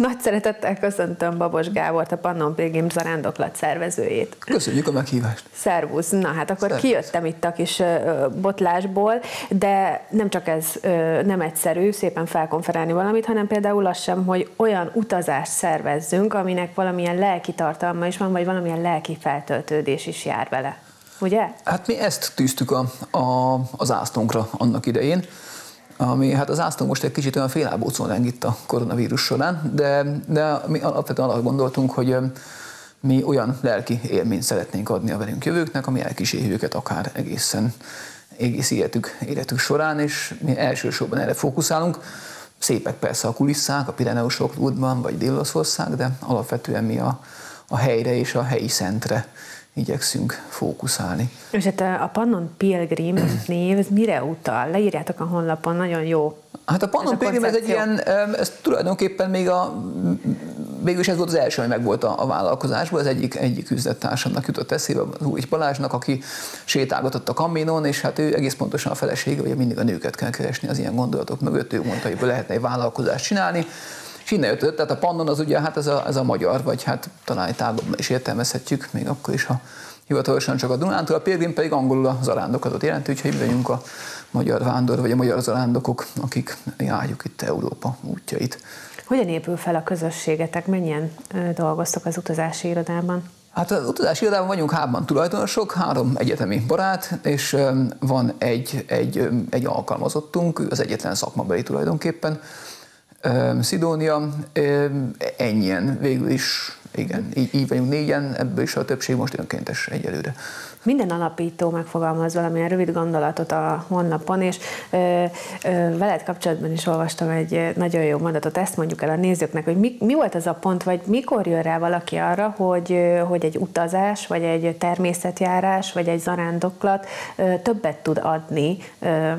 Nagy szeretettel köszöntöm Babos Gábort, a Pannon Pilgrim zarándoklat szervezőjét. Köszönjük a meghívást. Szervusz. Na hát akkor Szervusz. kijöttem itt a kis botlásból, de nem csak ez nem egyszerű szépen felkonferálni valamit, hanem például az sem, hogy olyan utazást szervezzünk, aminek valamilyen lelki tartalma is van, vagy valamilyen lelki feltöltődés is jár vele. Ugye? Hát mi ezt tűztük a, a, az ásztónkra annak idején, ami hát az ásztó most egy kicsit olyan félábócon leng itt a koronavírus során, de, de mi alapvetően arra gondoltunk, hogy mi olyan lelki élményt szeretnénk adni a velünk jövőknek, ami elkíséri őket akár egészen egész életük, életük során, és mi elsősorban erre fókuszálunk. Szépek persze a kulisszák, a Pireneusok, Ludban vagy dél de alapvetően mi a, a helyre és a helyi szentre igyekszünk fókuszálni. És hát a Pannon Pilgrim név, ez mire utal? Leírjátok a honlapon, nagyon jó. Hát a Pannon ez Pilgrim ez egy ilyen, ez tulajdonképpen még a végül is ez volt az első, ami megvolt a, a vállalkozásból, az egyik, egyik üzlettársamnak jutott eszébe, Új Balázsnak, aki sétálgatott a kaminon, és hát ő egész pontosan a felesége, hogy mindig a nőket kell keresni az ilyen gondolatok mögött, ő mondta, hogy lehetne egy vállalkozást csinálni, és innen jött, tehát a pannon az ugye hát ez a, ez a magyar, vagy hát talán egy tágabban is értelmezhetjük, még akkor is, ha hivatalosan csak a Dunántól, a Pilgrim pedig angolul a zarándokatot jelenti, úgyhogy vagyunk a magyar vándor, vagy a magyar zarándokok, akik járjuk itt Európa útjait. Hogyan épül fel a közösségetek? Mennyien dolgoztok az utazási irodában? Hát az utazási irodában vagyunk hárman tulajdonosok, három egyetemi barát, és van egy, egy, egy alkalmazottunk, az egyetlen szakmabeli tulajdonképpen, Szidónia, ennyien végül is, igen, így, így vagyunk négyen, ebből is a többség most önkéntes egyelőre. Minden alapító megfogalmaz valamilyen rövid gondolatot a honlapon, és ö, ö, veled kapcsolatban is olvastam egy nagyon jó mondatot, ezt mondjuk el a nézőknek, hogy mi, mi volt az a pont, vagy mikor jön rá valaki arra, hogy, hogy egy utazás, vagy egy természetjárás, vagy egy zarándoklat ö, többet tud adni ö,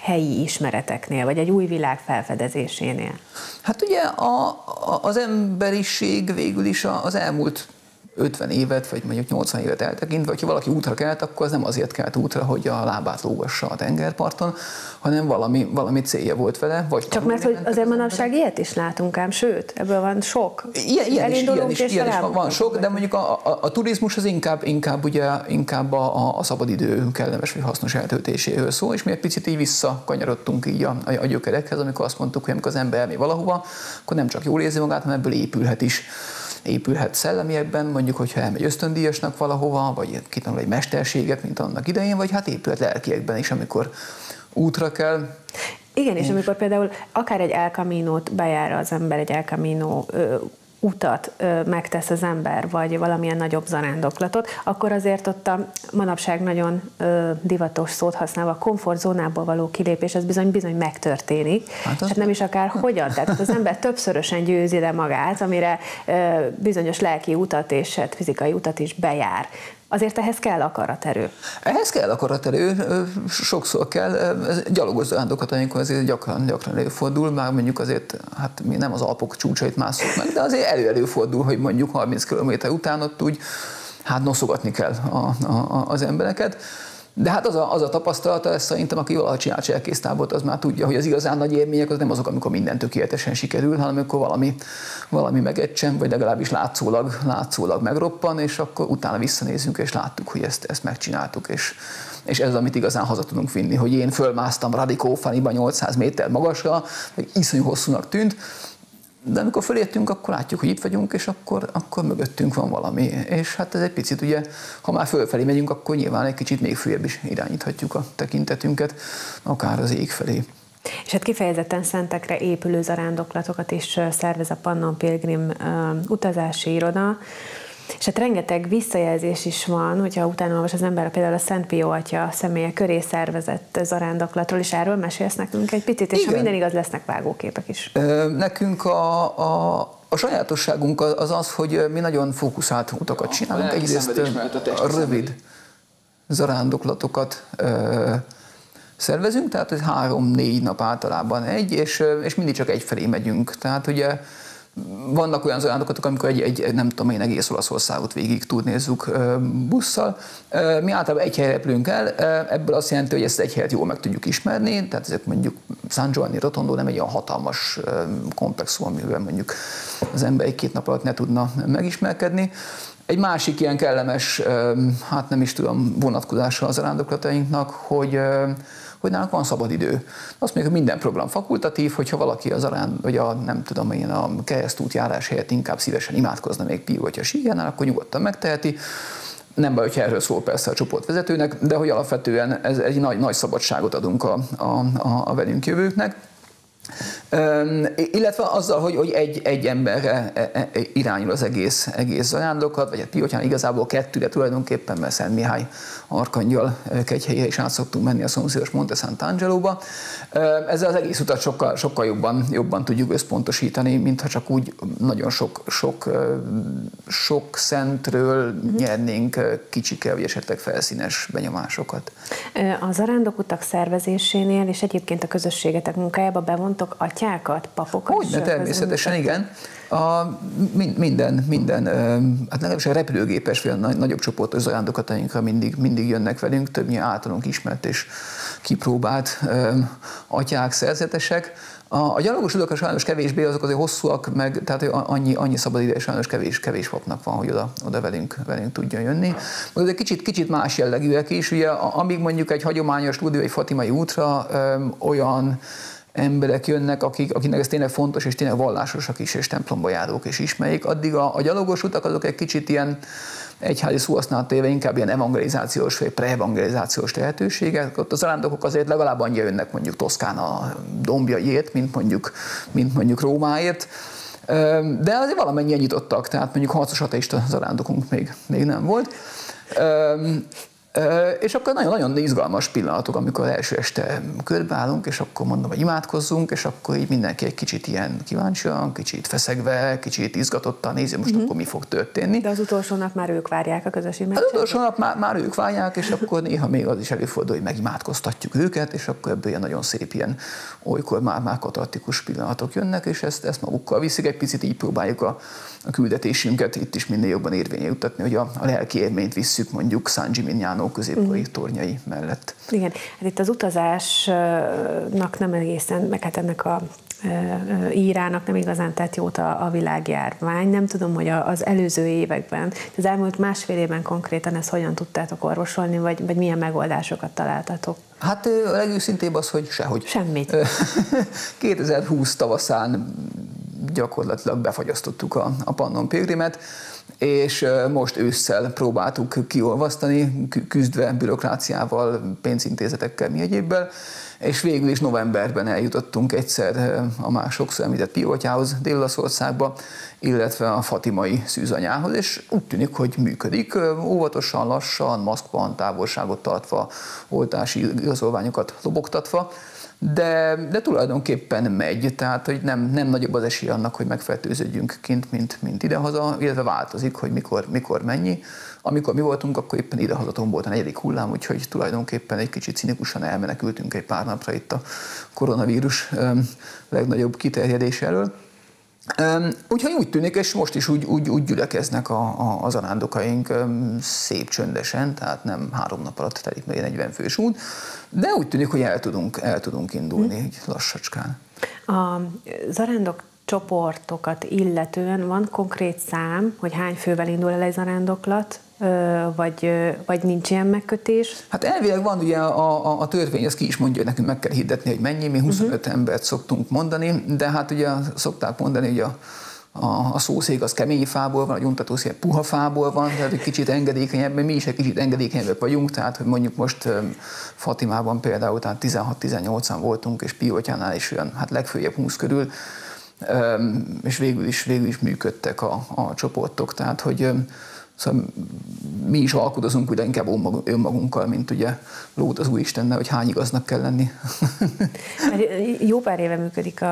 helyi ismereteknél, vagy egy új világ felfedezésénél? Hát ugye a, a, az emberiség végül is az elmúlt 50 évet, vagy mondjuk 80 évet eltekintve, hogyha valaki útra kelt, akkor az nem azért kelt útra, hogy a lábát lógassa a tengerparton, hanem valami, valami célja volt vele. Vagy Csak mert hogy azért manapság ilyet is látunk ám, sőt, ebből van sok. Ilyen, ilyen is, ilyen is, ilyen is van, van sok, de mondjuk a, a, a turizmus az inkább, inkább, ugye, inkább a, a szabadidő kellemes vagy hasznos eltöltéséről szól, és mi egy picit így visszakanyarodtunk így a, a, a gyökerekhez, amikor azt mondtuk, hogy amikor az ember elmegy valahova, akkor nem csak jól érzi magát, hanem ebből épülhet is épülhet szellemiekben, mondjuk, hogyha elmegy ösztöndíjasnak valahova, vagy kitanul egy mesterséget, mint annak idején, vagy hát épülhet lelkiekben is, amikor útra kell. Igen, és amikor például akár egy El Camino-t bejár az ember, egy El Camino utat megtesz az ember, vagy valamilyen nagyobb zarándoklatot, akkor azért ott a manapság nagyon divatos szót használva a komfortzónából való kilépés, ez bizony bizony megtörténik. Hát, hát nem is akár hogyan. Tehát az ember többszörösen győzi le magát, amire bizonyos lelki utat és hát fizikai utat is bejár. Azért ehhez kell akaraterő. Ehhez kell akaraterő, sokszor kell. Gyalogos zarándokat amikor azért gyakran, gyakran előfordul, már mondjuk azért, hát mi nem az Alpok csúcsait mászunk meg, de azért elő-előfordul, hogy mondjuk 30 km után ott úgy hát noszogatni kell a, a, az embereket. De hát az a, az a tapasztalata, ez szerintem, aki valaha csinál cselkésztábort, az már tudja, hogy az igazán nagy élmények az nem azok, amikor minden tökéletesen sikerül, hanem amikor valami, valami megecsen, vagy legalábbis látszólag, látszólag megroppan, és akkor utána visszanézünk, és láttuk, hogy ezt, ezt megcsináltuk, és, és ez az, amit igazán haza tudunk vinni, hogy én fölmásztam Radikó Faniba 800 méter magasra, vagy iszonyú hosszúnak tűnt, de amikor fölértünk, akkor látjuk, hogy itt vagyunk, és akkor, akkor mögöttünk van valami. És hát ez egy picit ugye, ha már fölfelé megyünk, akkor nyilván egy kicsit még följebb is irányíthatjuk a tekintetünket, akár az ég felé. És hát kifejezetten szentekre épülő zarándoklatokat is szervez a Pannon Pilgrim utazási iroda. És hát rengeteg visszajelzés is van, hogyha utána olvas az ember például a Szent Pió atya személye köré szervezett zarándoklatról, és erről mesélsz nekünk egy picit, és Igen. ha minden igaz, lesznek vágóképek is. Nekünk a, a, a sajátosságunk az az, hogy mi nagyon fókuszált utakat csinálunk. Egyrészt a rövid zarándoklatokat szervezünk, tehát ez három-négy nap általában egy, és, és mindig csak egyfelé megyünk. Tehát ugye vannak olyan zarándokatok, amikor egy, egy, nem tudom én, egész Olaszországot végig turnézzuk busszal. Mi általában egy helyre repülünk el, ebből azt jelenti, hogy ezt egy helyet jól meg tudjuk ismerni, tehát ezek mondjuk San Giovanni Rotondo nem egy olyan hatalmas komplexum, amivel mondjuk az ember egy-két nap alatt ne tudna megismerkedni. Egy másik ilyen kellemes, hát nem is tudom, vonatkozása az arándoklatainknak, hogy hogy nálunk van szabad idő. Azt mondjuk, hogy minden program fakultatív, hogyha valaki az arán, vagy a nem tudom én, a keresztútjárás helyett inkább szívesen imádkozna még piú, hogyha síjánál, akkor nyugodtan megteheti. Nem baj, hogyha erről szól persze a csoportvezetőnek, de hogy alapvetően ez egy nagy, nagy szabadságot adunk a, a, a, a velünk jövőknek. Illetve azzal, hogy, hogy egy, egy emberre e, e, irányul az egész, egész zarándokat, vagy egy piótyán igazából kettőre tulajdonképpen, mert Szent Mihály Arkangyal kegyhelyére is át szoktunk menni a szomszédos Monte Sant'Angelo-ba. Ezzel az egész utat sokkal, sokkal jobban, jobban tudjuk összpontosítani, mintha csak úgy nagyon sok, sok, sok szentről uh-huh. nyernénk kicsike, vagy esetleg felszínes benyomásokat. A zarándokutak szervezésénél és egyébként a közösségetek munkájába bevontok atyákat, papokat? Úgy, de természetesen igen. A, minden, minden, hát legalábbis a repülőgépes, vagy a nagyobb csoportos zarándokatáinkra mindig, mindig jönnek velünk, többnyire általunk ismert és kipróbált atyák, szerzetesek. A, a gyalogos utak sajnos kevésbé, azok azért hosszúak, meg, tehát annyi, annyi szabad ide, sajnos kevés, kevés papnak van, hogy oda, oda velünk, velünk tudjon jönni. Meg egy kicsit, kicsit más jellegűek is, ugye amíg mondjuk egy hagyományos stúdió, egy fatimai útra öm, olyan emberek jönnek, akik, akiknek ez tényleg fontos, és tényleg vallásosak is, és templomba járók és ismerik. Addig a, a gyalogos utak azok egy kicsit ilyen egyházi szó használat éve inkább ilyen evangelizációs vagy preevangelizációs lehetőségek. Ott az arándokok azért legalább annyi jönnek mondjuk Toszkána dombjaiért, mint mondjuk, mint mondjuk Rómáért. De azért valamennyien nyitottak, tehát mondjuk harcos ateista zarándokunk még, még nem volt. És akkor nagyon-nagyon izgalmas pillanatok, amikor első este körbeállunk, és akkor mondom, hogy imádkozzunk, és akkor így mindenki egy kicsit ilyen kíváncsian, kicsit feszegve, kicsit izgatottan nézi, most uh-huh. akkor mi fog történni. De az utolsó nap már ők várják a közös imádságot? Az utolsó nap már, már ők várják, és akkor néha még az is előfordul, hogy megimádkoztatjuk őket, és akkor ebből ilyen nagyon szép ilyen olykor már, már katartikus pillanatok jönnek, és ezt, ezt magukkal viszik, egy picit így próbáljuk a, a küldetésünket itt is minél jobban érvénye jutatni, hogy a, a lelki élményt visszük mondjuk San Gimignano középkori mm. tornyai mellett. Igen, hát itt az utazásnak nem egészen, meg hát ennek a írának nem igazán tett jót a, a világjárvány. Nem tudom, hogy az előző években, az elmúlt másfél évben konkrétan ezt hogyan tudtátok orvosolni, vagy, vagy milyen megoldásokat találtatok? Hát a legőszintébb az, hogy sehogy. Semmit. 2020 tavaszán gyakorlatilag befagyasztottuk a, a Pannon Pilgrimet, és most ősszel próbáltuk kiolvasztani, küzdve bürokráciával, pénzintézetekkel, mi egyébbel, és végül is novemberben eljutottunk egyszer a már sokszor említett Piótyához, Dél-Olaszországba, illetve a Fatimai szűzanyához, és úgy tűnik, hogy működik, óvatosan, lassan, maszkban, távolságot tartva, oltási igazolványokat lobogtatva, de, de tulajdonképpen megy, tehát hogy nem, nem nagyobb az esély annak, hogy megfertőződjünk kint, mint, mint idehaza, illetve változik, hogy mikor, mikor mennyi. Amikor mi voltunk, akkor éppen idehaza volt a negyedik hullám, úgyhogy tulajdonképpen egy kicsit cinikusan elmenekültünk egy pár napra itt a koronavírus legnagyobb kiterjedés elől. Úgyhogy úgy tűnik, és most is úgy, úgy, úgy gyülekeznek a, a, az arándokaink szép csöndesen, tehát nem három nap alatt telik meg egy 40 fős út, de úgy tűnik, hogy el tudunk, el tudunk indulni hmm. lassacskán. A zarándok csoportokat illetően van konkrét szám, hogy hány fővel indul el egy zarándoklat, vagy, vagy nincs ilyen megkötés? Hát elvileg van ugye a, a, a törvény, az ki is mondja, hogy nekünk meg kell hirdetni, hogy mennyi, mi 25 uh-huh. embert szoktunk mondani, de hát ugye szokták mondani, hogy a, a, a szószék az kemény fából van, a gyuntatószék puha fából van, tehát egy kicsit engedékenyebb, mi is egy kicsit engedékenyebbek vagyunk, tehát hogy mondjuk most Fatimában például tehát 16-18-an voltunk, és Piótyánál is olyan, hát legfőjebb 20 körül, és végül is, végül is működtek a, a csoportok, tehát hogy Szóval mi is alkudozunk ugye inkább önmagunkkal, mint ugye lót az Úristennel, hogy hány igaznak kell lenni. Mert jó pár éve működik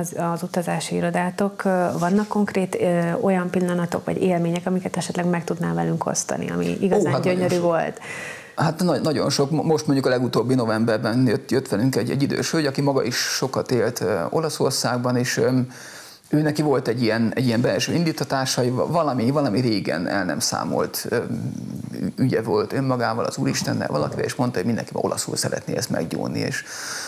az, az utazási irodátok. Vannak konkrét olyan pillanatok vagy élmények, amiket esetleg meg tudnál velünk osztani, ami igazán Ó, hát gyönyörű volt? Hát nagyon sok. Most mondjuk a legutóbbi novemberben jött, jött velünk egy, egy idős hölgy, aki maga is sokat élt Olaszországban, és ő neki volt egy ilyen, egy ilyen belső indítatása, valami, valami régen el nem számolt ügye volt önmagával, az Úristennel valakivel, és mondta, hogy mindenki olaszul szeretné ezt meggyónni, és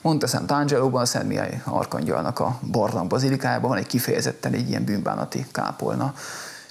mondta Szent Angelóban, Szent Mihály Arkangyalnak a barlang bazilikájában van egy kifejezetten egy ilyen bűnbánati kápolna,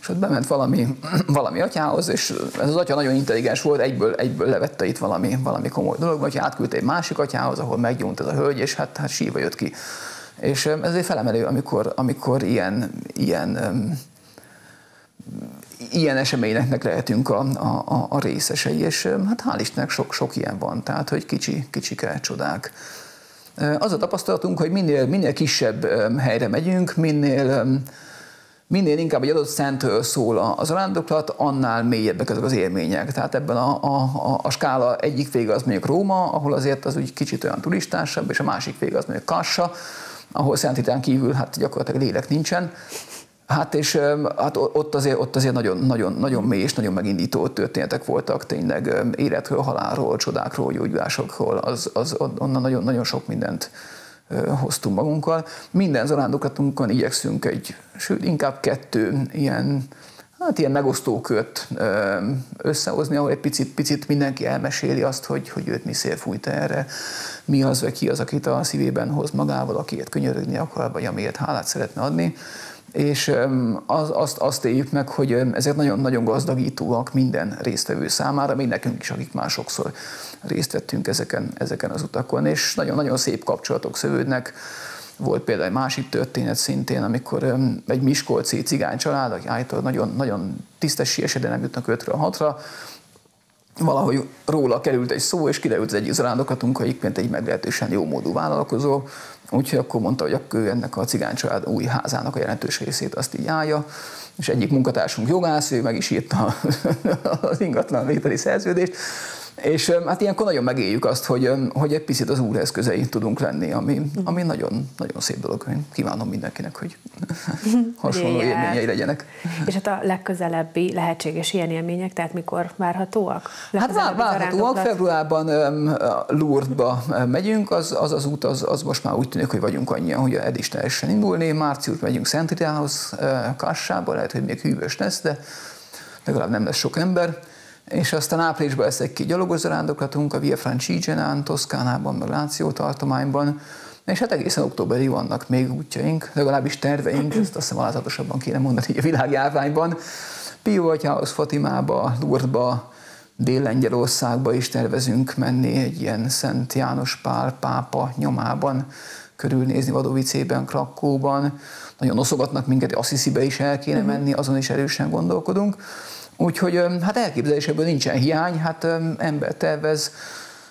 és ott bement valami, valami atyához, és ez az atya nagyon intelligens volt, egyből, egyből levette itt valami, valami komoly dolog, vagy átküldte egy másik atyához, ahol meggyónt ez a hölgy, és hát, hát sírva jött ki. És ez egy felemelő, amikor, amikor ilyen, ilyen ilyen eseményeknek lehetünk a, a, a részesei, és hát hál' Istennek sok, sok ilyen van, tehát hogy kicsi, kicsike csodák. Az a tapasztalatunk, hogy minél, minél kisebb helyre megyünk, minél, minél inkább egy adott szentről szól az arándoklat, annál mélyebbek ezek az élmények. Tehát ebben a, a, a, a skála egyik vége az mondjuk Róma, ahol azért az úgy kicsit olyan turistásabb, és a másik vége az mondjuk Kassa, ahol Szentitán kívül hát gyakorlatilag lélek nincsen. Hát és hát ott azért, ott azért nagyon, nagyon, nagyon mély és nagyon megindító történetek voltak tényleg életről, halálról, csodákról, gyógyulásokról, az, az onnan nagyon, nagyon sok mindent hoztunk magunkkal. Minden zarándokatunkon igyekszünk egy, sőt inkább kettő ilyen, hát ilyen megosztókört összehozni, ahol egy picit, picit mindenki elmeséli azt, hogy, hogy őt mi fújt erre, mi az, vagy ki az, akit a szívében hoz magával, akiért könyörögni akar, vagy amiért hálát szeretne adni és az, azt, azt éljük meg, hogy ezek nagyon-nagyon gazdagítóak minden résztvevő számára, még nekünk is, akik már sokszor részt vettünk ezeken, ezeken az utakon, és nagyon-nagyon szép kapcsolatok szövődnek. Volt például egy másik történet szintén, amikor egy miskolci cigány család, aki állítólag nagyon, nagyon tisztességesen, de nem jutnak ötről hatra, valahogy róla került egy szó, és kiderült az egyik zarándokatunk, hogy egyébként egy meglehetősen jó módú vállalkozó, úgyhogy akkor mondta, hogy akkor ennek a cigány család új házának a jelentős részét azt így állja, és egyik munkatársunk jogász, ő meg is írta az ingatlan vételi szerződést, és hát ilyenkor nagyon megéljük azt, hogy, hogy egy picit az úrhez közei tudunk lenni, ami, ami nagyon, nagyon szép dolog. Én kívánom mindenkinek, hogy hasonló élményei legyenek. És hát a legközelebbi lehetséges ilyen élmények, tehát mikor várhatóak? Hát várhatóak, februárban Lourdesba megyünk, az, az az út, az, az most már úgy tűnik, hogy vagyunk annyian, hogy eddig is teljesen indulni. Március megyünk Szent Ritához, Kassába, lehet, hogy még hűvös lesz, de legalább nem lesz sok ember és aztán áprilisban lesz egy gyalogos zarándoklatunk a Via Francigena, Toszkánában, meg Láció tartományban, és hát egészen októberig vannak még útjaink, legalábbis terveink, ezt azt hiszem alázatosabban kéne mondani a világjárványban. Pio Atyához, Fatimába, Lourdesba, Dél-Lengyelországba is tervezünk menni egy ilyen Szent János Pál pápa nyomában, körülnézni Vadovicében, Krakóban. Nagyon oszogatnak minket, Assisibe is el kéne mhm. menni, azon is erősen gondolkodunk. Úgyhogy hát elképzeléseből nincsen hiány, hát ember tervez,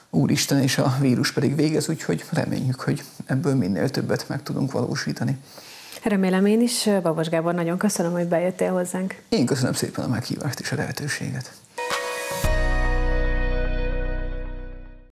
Úristen és a vírus pedig végez, úgyhogy reményük, hogy ebből minél többet meg tudunk valósítani. Remélem én is. Babos Gábor, nagyon köszönöm, hogy bejöttél hozzánk. Én köszönöm szépen a meghívást és a lehetőséget.